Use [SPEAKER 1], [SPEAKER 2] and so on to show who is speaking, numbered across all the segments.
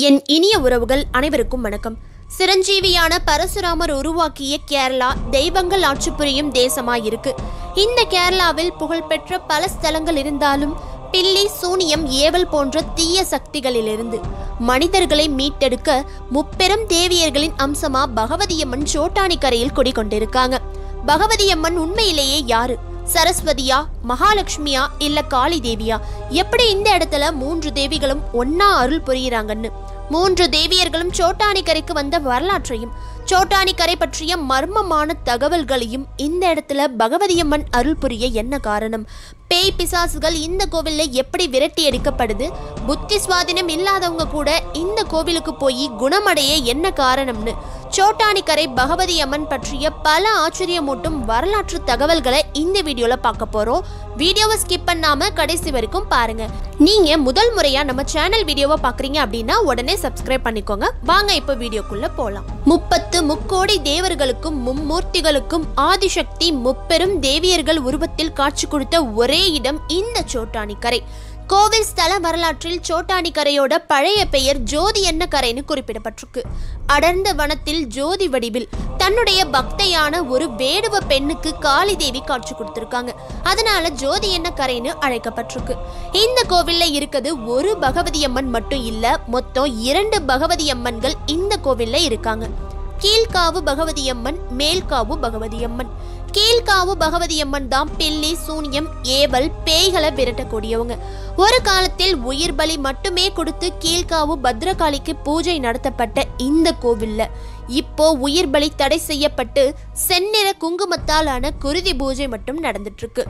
[SPEAKER 1] என் இனிய உறவுகள் அனைவருக்கும் வணக்கம். சிரஞ்சீவியான பரசுராமர் உருவாக்கிய கேரளா தெய்வங்கள் ஆட்சி புரியும் தேசமாயிருக்கு. இந்த கேரளாவில் புகழ்பெற்ற பல ஸ்தலங்கள் இருந்தாலும் பில்லி சூனியம் ஏவல் போன்ற தீய சக்திகளிலிருந்து மனிதர்களை மீட்டெடுக்க முப்பெரும் தேவியர்களின் அம்சமா பகவதியம்மன் சோட்டானிக்கரையில் குடிகொண்டிருக்காங்க. பகவதியம்மன் உண்மையிலேயே யாரு? சரஸ்வதியா மகாலட்சுமியா இல்ல காளி தேவியா எப்படி இந்த இடத்துல மூன்று தேவிகளும் ஒன்னா அருள் புரியுறாங்கன்னு? மூன்று தேவியர்களும் சோட்டானிக்கரைக்கு வந்த வரலாற்றையும் சோட்டானிக்கரை பற்றிய மர்மமான தகவல்களையும் இந்த இடத்துல பகவதியம்மன் அருள் புரிய என்ன காரணம்? பேய் பிசாசுகள் இந்த கோவில்ல எப்படி விரட்டி அடிக்கப்படுது புத்தி சுவாதினம் இல்லாதவங்க கூட இந்த கோவிலுக்கு போய் குணமடைய என்ன காரணம்னு? சோட்டானிக்கரை பகவதி அம்மன் பற்றிய பல ஆச்சரியமூட்டும் வரலாற்று தகவல்களை இந்த வீடியோல பார்க்க போறோம். வீடியோவை ஸ்கிப் பண்ணாம கடைசி வரைக்கும் பாருங்க. நீங்க முதல் முறையா நம்ம சேனல் வீடியோவை பாக்குறீங்க அப்படின்னா உடனே சப்ஸ்கிரைப் பண்ணிக்கோங்க. வாங்க இப்ப வீடியோக்குள்ள போலாம். முப்பத்து முக்கோடி தேவர்களுக்கும் மும்மூர்த்திகளுக்கும் ஆதிசக்தி முப்பெரும் தேவியர்கள் உருவத்தில் காட்சி கொடுத்த ஒரே இடம் இந்த சோட்டானிக்கரை. கோவில் ஸ்தல வரலாற்றில் சோட்டானி கரையோட பழைய பெயர் ஜோதி என்ன கரைன்னு குறிப்பிடப்பட்டிருக்கு. அடர்ந்த வனத்தில் ஜோதி வடிவில் தன்னுடைய பக்தையான ஒரு வேடுவ பெண்ணுக்கு காளி தேவி காட்சி கொடுத்திருக்காங்க. அதனால ஜோதி என்ன கரைன்னு அழைக்கப்பட்டிருக்கு. இந்த கோவில்ல இருக்கிறது ஒரு பகவதி அம்மன் மட்டும் இல்ல மொத்தம் இரண்டு பகவதி அம்மன்கள் இந்த கோவில்ல இருக்காங்க. கீழ்காவு பகவதியம்மன் மேல்காவு பகவதியம்மன் கீழ்காவு பகவதியம்மன் தான் பில்லி சூனியம் ஏவல் பேய்களை விரட்டக்கூடியவங்க. ஒரு காலத்தில் உயிர் பலி மட்டுமே கொடுத்து கீழ்காவு பத்ரகாளிக்கு பூஜை நடத்தப்பட்ட இந்த கோவில்ல. இப்போ உயிர் பலி தடை செய்யப்பட்டு செந்நிற குங்குமத்தாலான குருதி பூஜை மட்டும் நடந்துட்டு இருக்கு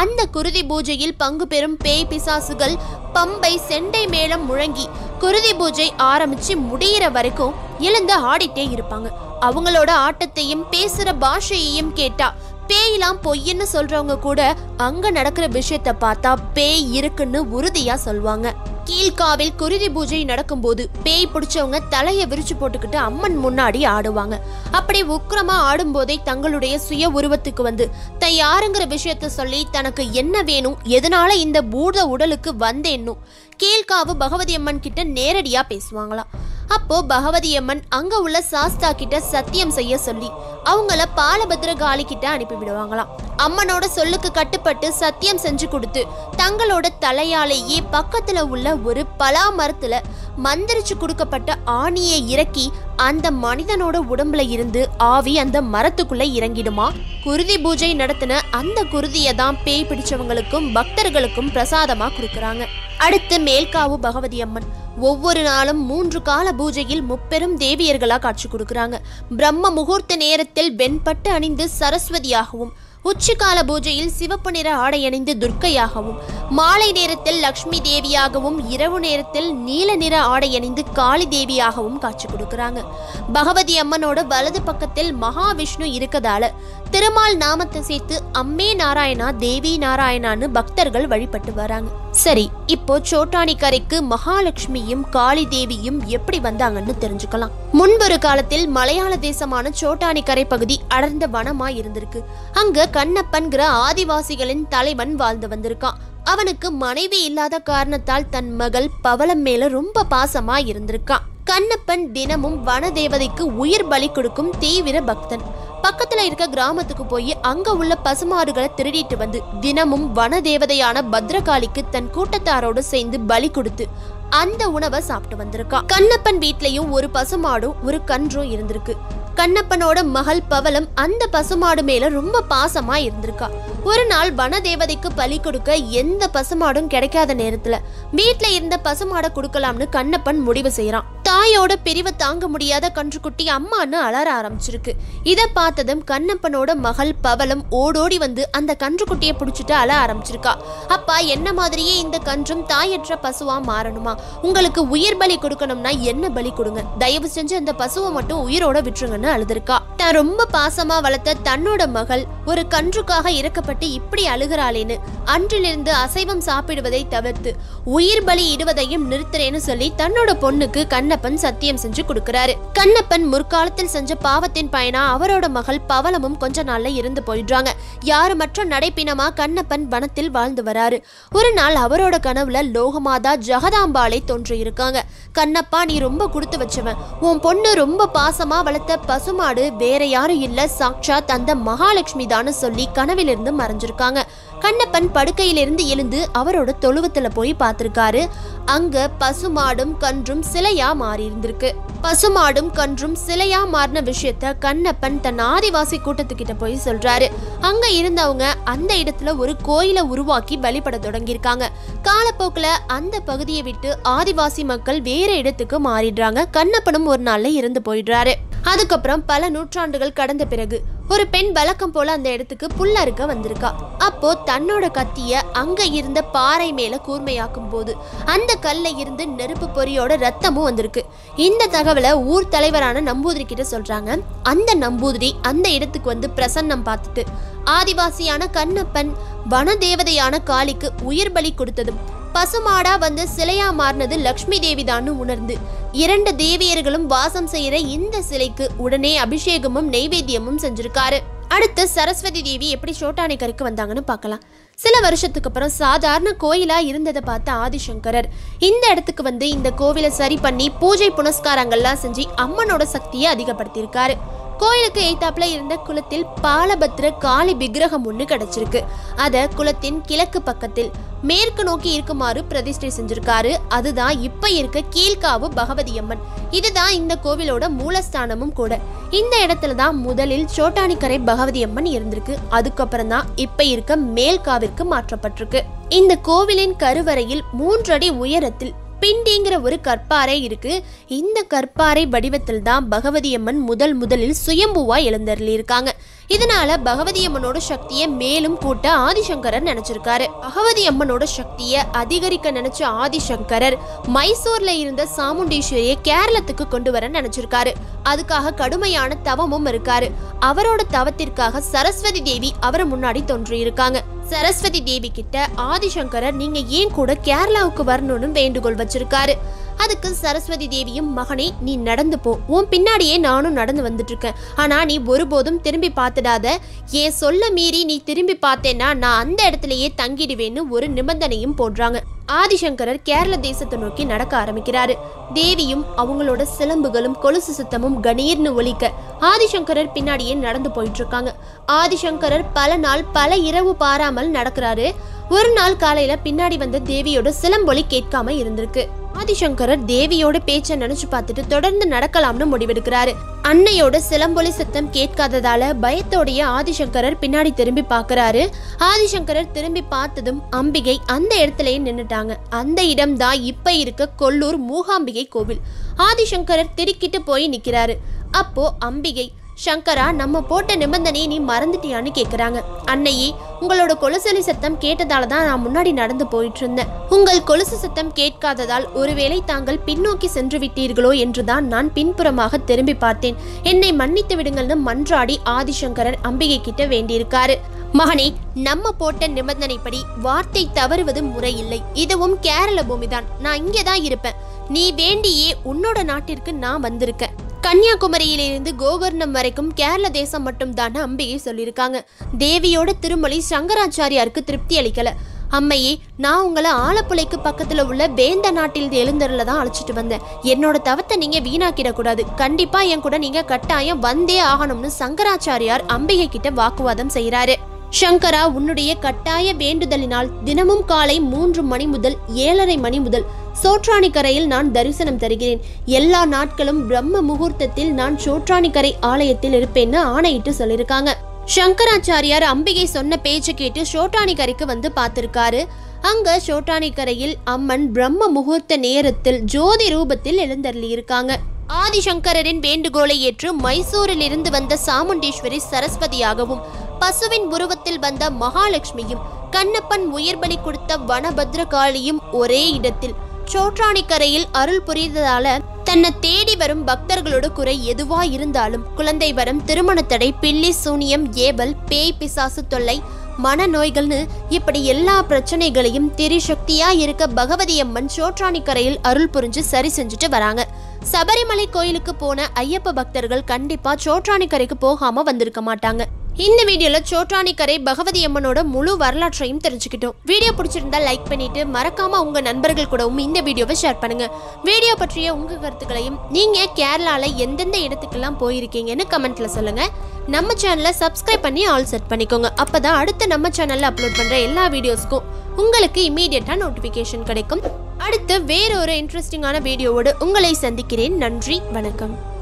[SPEAKER 1] அந்த குருதி பூஜையில் பங்கு பெறும் பேய் பிசாசுகள் பம்பை செண்டை மேளம் முழங்கி குருதி பூஜை ஆரம்பிச்சு முடியிற வரைக்கும் எழுந்து ஆடிட்டே இருப்பாங்க. அவங்களோட ஆட்டத்தையும் பேசுற பாஷையையும் கேட்டா பேயெல்லாம் பொய்ன்னு சொல்றவங்க கூட அங்க நடக்கிற விஷயத்த பார்த்தா பேய் இருக்குன்னு உறுதியா சொல்லுவாங்க கீழ்காவில் குருதி பூஜை நடக்கும்போது பேய் பிடிச்சவங்க தலையை விரிச்சு போட்டுக்கிட்டு அம்மன் முன்னாடி ஆடுவாங்க. அப்படி உக்கிரமா ஆடும்போதே தங்களுடைய சுய உருவத்துக்கு வந்து தான் யாருங்கிற விஷயத்த சொல்லி தனக்கு என்ன வேணும்? எதனால இந்த பூத உடலுக்கு வந்தேன்னும்? கீழ்காவு பகவதி அம்மன் கிட்ட நேரடியா பேசுவாங்களாம். அப்போ பகவதி அம்மன் அங்க உள்ள சாஸ்தா கிட்ட சத்தியம் செய்ய சொல்லி அவங்கள பாலபத்ர காளி கிட்ட அனுப்பி விடுவாங்களாம். அம்மனோட சொல்லுக்கு கட்டுப்பட்டு சத்தியம் செஞ்சு கொடுத்து தங்களோட தலையாலேயே பக்கத்துல உள்ள ஒரு பலா மரத்துல மந்திரிச்சு கொடுக்கப்பட்ட ஆணியை இறக்கி அந்த மனிதனோட உடம்புல இருந்து ஆவி அந்த மரத்துக்குள்ள இறங்கிடுமா? குருதி பூஜை நடத்தின அந்த குருதியை தான் பேய் பிடிச்சவங்களுக்கும் பக்தர்களுக்கும் பிரசாதமா கொடுக்குறாங்க. அடுத்து மேல்காவு பகவதி அம்மன் ஒவ்வொரு நாளும் மூன்று கால பூஜையில் முப்பெரும் தேவியர்களா காட்சி கொடுக்கறாங்க. பிரம்ம முகூர்த்த நேரத்தில் வெண்பட்டு அணிந்து சரஸ்வதியாகவும் உச்சிக்கால பூஜையில் சிவப்பு நிற ஆடை அணிந்து துர்க்கையாகவும் மாலை நேரத்தில் லக்ஷ்மி தேவியாகவும் இரவு நேரத்தில் நீல நிற ஆடை அணிந்து காளி தேவியாகவும் காட்சி கொடுக்கறாங்க. பகவதி அம்மனோட வலது பக்கத்தில் மகாவிஷ்ணு இருக்கதால திருமால் நாமத்தை சேர்த்து அம்மே நாராயணா தேவி நாராயணான்னு பக்தர்கள் வழிபட்டு வராங்க. சரி இப்போ சோட்டானி கரைக்கு மகாலட்சுமியும் காளி தேவியும் எப்படி வந்தாங்கன்னு தெரிஞ்சுக்கலாம். முன்பொரு காலத்தில் மலையாள தேசமான சோட்டானி கரை பகுதி அடர்ந்த வனமா இருந்திருக்கு. அங்க கண்ணப்பன்கிற ஆதிவாசிகளின் தலைவன் வாழ்ந்து வந்திருக்கான் அவனுக்கு மனைவி இல்லாத காரணத்தால் தன் மகள் பவளம் மேல ரொம்ப பாசமா இருந்திருக்கான் கண்ணப்பன் தினமும் வனதேவதைக்கு உயிர் பலி கொடுக்கும் தீவிர பக்தன். பக்கத்துல இருக்க கிராமத்துக்கு போய் அங்க உள்ள பசுமாடுகளை திருடிட்டு வந்து தினமும் வனதேவதையான பத்ரகாளிக்கு தன் கூட்டத்தாரோடு சேர்ந்து பலி கொடுத்து அந்த உணவை சாப்பிட்டு வந்திருக்கான் கண்ணப்பன் வீட்லயும் ஒரு பசுமாடும் ஒரு கன்றும் இருந்திருக்கு. கண்ணப்பனோட மகள் பவளம் அந்த பசுமாடு மேல ரொம்ப பாசமா இருந்திருக்கா. ஒரு நாள் வனதேவதைக்கு பலி கொடுக்க எந்த பசுமாடும் கிடைக்காத நேரத்துல வீட்ல இருந்த பசுமாடை கொடுக்கலாம்னு கண்ணப்பன் முடிவு செய்யறான் தாயோட பிரிவை தாங்க முடியாத கன்றுக்குட்டி அம்மான்னு அலற ஆரம்பிச்சிருக்கு. இதை பார்த்ததும் கண்ணப்பனோட மகள் பவளம் ஓடோடி வந்து அந்த கன்றுக்குட்டியை பிடிச்சிட்டு அழ ஆரம்பிச்சிருக்கா. அப்பா என்ன மாதிரியே இந்த கன்றும் தாயற்ற பசுவா மாறணுமா? உங்களுக்கு உயிர் பலி கொடுக்கணும்னா என்ன பலி கொடுங்க? தயவு செஞ்சு அந்த பசுவை மட்டும் உயிரோட விட்டுருங்கன்னு அழுதுருக்கா. தான் ரொம்ப பாசமா வளர்த்த தன்னோட மகள் ஒரு கன்றுக்காக இறக்கப்பட்டு இப்படி அழுகிறாளேன்னு அன்றிலிருந்து அசைவம் சாப்பிடுவதை தவிர்த்து உயிர் பலி இடுவதையும் நிறுத்துறேன்னு சொல்லி தன்னோட பொண்ணுக்கு கண்ணப்ப கண்ணப்பன் சத்தியம் செஞ்சு கொடுக்கிறாரு. கண்ணப்பன் முற்காலத்தில் செஞ்ச பாவத்தின் பயனா அவரோட மகள் பவளமும் கொஞ்ச நாள்ல இருந்து போயிடுறாங்க. யாரு மற்ற நடைப்பினமா கண்ணப்பன் வனத்தில் வாழ்ந்து வராரு. ஒரு நாள் அவரோட கனவுல லோகமாதா ஜெகதாம்பாளை தோன்றி இருக்காங்க. கண்ணப்பா நீ ரொம்ப கொடுத்து வச்சவன். உன் பொண்ணு ரொம்ப பாசமா வளர்த்த பசுமாடு வேற யாரும் இல்ல சாக்ஷாத் அந்த மகாலட்சுமி தான் சொல்லி கனவிலிருந்து மறைஞ்சிருக்காங்க. கண்ணப்பன் படுக்கையிலிருந்து எழுந்து அவரோட தொழுவத்துல போய் பார்த்திருக்காரு. அங்க பசுமாடும் கன்றும் சிலையா மாறி இருந்திருக்கு பசுமாடும் கன்றும் சிலையா மாறின விஷயத்த கண்ணப்பன் தன் ஆதிவாசி கூட்டத்துக்கிட்ட போய் சொல்றாரு. அங்க இருந்தவங்க அந்த இடத்துல ஒரு கோயிலை உருவாக்கி வழிபட தொடங்கியிருக்காங்க. காலப்போக்குல அந்த பகுதியை விட்டு ஆதிவாசி மக்கள் வேற இடத்துக்கு மாறிடுறாங்க. கண்ணப்பனும் ஒரு நாள்ல இருந்து போயிடுறாரு. அதுக்கப்புறம் பல நூற்றாண்டுகள் கடந்த பிறகு ஒரு பெண் வழக்கம் போல அந்த இடத்துக்கு புல்லறுக்க வந்திருக்கா. அப்போ தன்னோட கத்திய அங்க இருந்த பாறை மேல கூர்மையாக்கும் போது அந்த கல்ல இருந்து நெருப்பு பொறியோட ரத்தமும் வந்திருக்கு. இந்த தகவலை ஊர் தலைவரான நம்பூதிரி கிட்ட சொல்றாங்க. அந்த நம்பூதிரி அந்த இடத்துக்கு வந்து பிரசன்னம் பார்த்துட்டு ஆதிவாசியான கண்ணப்பன் வனதேவதையான காளிக்கு உயிர் பலி கொடுத்ததும் பசுமாடா வந்து சிலையா மாறினது லக்ஷ்மி தேவிதான்னு உணர்ந்து. இரண்டு தேவியர்களும் வாசம் செய்யற இந்த சிலைக்கு உடனே அபிஷேகமும் நெய்வேத்தியமும் செஞ்சிருக்காரு. அடுத்து சரஸ்வதி தேவி எப்படி சோட்டானிக்கருக்கு வந்தாங்கன்னு பார்க்கலாம். சில வருஷத்துக்கு அப்புறம் சாதாரண கோயிலா இருந்ததை பார்த்த ஆதிசங்கரர் இந்த இடத்துக்கு வந்து இந்த கோவிலை சரி பண்ணி பூஜை புனஸ்காரங்கள்லாம் செஞ்சு அம்மனோட சக்தியை அதிகப்படுத்தியிருக்காரு. கோயிலுக்கு எய்தாப்புல இருந்த குளத்தில் பாலபத்ர காளி விக்கிரகம் ஒன்று கிடைச்சிருக்கு. அத குளத்தின் கிழக்கு பக்கத்தில் மேற்கு நோக்கி இருக்குமாறு பிரதிஷ்டை செஞ்சிருக்காரு. அதுதான் இப்ப இருக்க கீழ்காவு பகவதி அம்மன். இதுதான் இந்த கோவிலோட மூலஸ்தானமும் கூட. இந்த இடத்துல தான் முதலில் சோட்டானிக்கரை பகவதி அம்மன் இருந்திருக்கு. அதுக்கப்புறம் தான் இப்ப இருக்க மேல்காவிற்கு மாற்றப்பட்டிருக்கு. இந்த கோவிலின் கருவறையில் மூன்றடி உயரத்தில் பிண்டிங்கிற ஒரு கற்பாறை இருக்கு. இந்த கற்பாறை வடிவத்தில் தான் பகவதி அம்மன் முதல் முதலில் சுயம்புவா எழுந்தருளியிருக்காங்க. இதனால பகவதி அம்மனோட சக்தியை மேலும் கூட்ட ஆதிசங்கரர் நினைச்சிருக்காரு. பகவதி அம்மனோட சக்தியை அதிகரிக்க நினைச்ச ஆதிசங்கரர் மைசூர்ல இருந்த சாமுண்டீஸ்வரியை கேரளத்துக்கு கொண்டு வர நினைச்சிருக்காரு. அதுக்காக கடுமையான தவமும் இருக்காரு. அவரோட தவத்திற்காக சரஸ்வதி தேவி அவரை முன்னாடி தோன்றியிருக்காங்க. சரஸ்வதி தேவி கிட்ட ஆதிசங்கரர் நீங்க ஏன் கூட கேரளாவுக்கு வரணும்னு வேண்டுகோள் வச்சிருக்காரு. அதுக்கு சரஸ்வதி தேவியும் மகனே நீ நடந்து போ. உன் பின்னாடியே நானும் நடந்து வந்துட்டு இருக்கேன் ஆனா நீ ஒருபோதும் திரும்பி பார்த்துடாத. ஏன் சொல்ல மீறி நீ திரும்பி பார்த்தேன்னா நான் அந்த இடத்துலயே தங்கிடுவேன்னு ஒரு நிபந்தனையும் போடுறாங்க. ஆதிசங்கரர் கேரள தேசத்தை நோக்கி நடக்க ஆரம்பிக்கிறாரு. தேவியும் அவங்களோட சிலம்புகளும் கொலுசு சுத்தமும் கணீர்னு ஒலிக்க ஆதிசங்கரர் பின்னாடியே நடந்து போயிட்டு இருக்காங்க ஆதிசங்கரர் பல நாள் பல இரவு பாராமல் நடக்கிறாரு. ஒரு நாள் காலையில பின்னாடி வந்த தேவியோட சிலம்பொலி கேட்காம இருந்திருக்கு. ஆதிசங்கரர் தேவியோட பேச்சை நினைச்சு பார்த்துட்டு தொடர்ந்து நடக்கலாம்னு முடிவெடுக்கிறாரு. அன்னையோட சிலம்பொலி சத்தம் கேட்காததால பயத்தோடைய ஆதிசங்கரர் பின்னாடி திரும்பி பார்க்கறாரு. ஆதிசங்கரர் திரும்பி பார்த்ததும் அம்பிகை அந்த இடத்துலயே நின்னுட்டாங்க. அந்த இடம் தான் இப்ப இருக்க கொல்லூர் மூகாம்பிகை கோவில். ஆதிசங்கரர் திடுக்கிட்டு போய் நிக்கிறாரு. அப்போ அம்பிகை சங்கரா நம்ம போட்ட நிபந்தனையை நீ மறந்துட்டியான்னு கேக்குறாங்க. அன்னையே உங்களோட கொலுசலி சத்தம் கேட்டதால தான் நான் முன்னாடி நடந்து போயிட்டு இருந்தேன் உங்கள் கொலுசு சத்தம் கேட்காததால் ஒருவேளை தாங்கள் பின்னோக்கி சென்று விட்டீர்களோ என்றுதான் நான் பின்புறமாக திரும்பி பார்த்தேன். என்னை மன்னித்து விடுங்கள்னு மன்றாடி ஆதிசங்கரர் அம்பிகை கிட்ட வேண்டியிருக்காரு. மகனே நம்ம போட்ட நிபந்தனைப்படி வார்த்தை தவறுவது முறையில்லை. இதுவும் கேரள பூமிதான். நான் இங்கே தான் இருப்பேன். நீ வேண்டியே உன்னோட நாட்டிற்கு நான் வந்திருக்கேன். கன்னியாகுமரியிலிருந்து கோகர்ணம் வரைக்கும் கேரள தேசம் மட்டும் தான் அம்பிகை சொல்லியிருக்காங்க. தேவியோட திருமொழி சங்கராச்சாரியாருக்கு திருப்தி அளிக்கல. அம்மையே நான் உங்களை ஆலப்புழைக்கு பக்கத்துல உள்ள வேந்த நாட்டில் எழுந்தருல தான் அழைச்சிட்டு வந்தேன். என்னோட தவத்தை நீங்க வீணாக்கிடக்கூடாது. கண்டிப்பா என் கூட நீங்க கட்டாயம் வந்தே ஆகணும்னு சங்கராச்சாரியார் அம்பிகை கிட்ட வாக்குவாதம் செய்றாரு. சங்கரா உன்னுடைய கட்டாய வேண்டுதலினால் தினமும் காலை மூன்று மணி முதல் ஏழரை மணி முதல் சோற்றாணிக்கரையில் நான் தரிசனம் தருகிறேன். எல்லா நாட்களும் பிரம்ம முகூர்த்தத்தில் நான் சோற்றாணிக்கரை ஆலயத்தில் இருப்பேன்னு ஆணையிட்டு சொல்லியிருக்காங்க. சங்கராச்சாரியார் அம்பிகை சொன்ன பேச்சு கேட்டு சோட்டானிக்கரைக்கு வந்து பார்த்திருக்காரு. அங்க சோட்டானிக்கரையில் அம்மன் பிரம்ம முகூர்த்த நேரத்தில் ஜோதி ரூபத்தில் எழுந்தருளி இருக்காங்க ஆதிசங்கரின் வேண்டுகோளை ஏற்று மைசூரில் இருந்து வந்த சாமுண்டீஸ்வரி சரஸ்வதியாகவும் பசுவின் உருவத்தில் வந்த மகாலட்சுமியும் கண்ணப்பன் உயிர்பலி கொடுத்த வனபத்ரகாளியும் ஒரே இடத்தில். சோற்றாணிக்கரையில் அருள் புரிந்ததால தன்னை தேடி வரும் பக்தர்களோட குறை எதுவா இருந்தாலும் குழந்தை வரம் திருமண தடை பில்லி சூனியம் ஏவல் பேய் பிசாசு தொல்லை மனநோய்கள்னு இப்படி எல்லா பிரச்சனைகளையும் திரிசக்தியா இருக்க பகவதி அம்மன் சோற்றாணிக்கரையில் அருள் புரிஞ்சு சரி செஞ்சுட்டு வராங்க. சபரிமலை கோயிலுக்கு போன ஐயப்ப பக்தர்கள் கண்டிப்பா சோற்றாணிக்கரைக்கு போகாம வந்திருக்க மாட்டாங்க. இந்த வீடியோல சோட்டானிக்கரை பகவதி அம்மனோட முழு வரலாற்றையும் தெரிஞ்சுக்கிட்டோம். வீடியோ பிடிச்சிருந்தா லைக் பண்ணிட்டு மறக்காம உங்க நண்பர்கள் கூடவும் இந்த வீடியோவை ஷேர் பண்ணுங்க. வீடியோ பற்றிய உங்க கருத்துக்களையும் நீங்க கேரளால எந்தெந்த இடத்துக்கெல்லாம் போயிருக்கீங்கன்னு கமெண்ட்ல சொல்லுங்க. நம்ம சேனலை சப்ஸ்கிரைப் பண்ணி ஆல் செட் பண்ணிக்கோங்க. அப்பதான் அடுத்து நம்ம சேனல்ல அப்லோட் பண்ற எல்லா வீடியோஸ்க்கும் உங்களுக்கு இமீடியட்டா நோட்டிபிகேஷன் கிடைக்கும். அடுத்து வேறொரு இன்ட்ரெஸ்டிங்கான வீடியோவோடு உங்களை சந்திக்கிறேன். நன்றி வணக்கம்.